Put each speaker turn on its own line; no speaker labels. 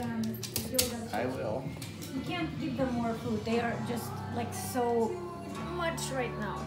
um, yoga.
I will.
You can't give them more food. They are just like so much right now.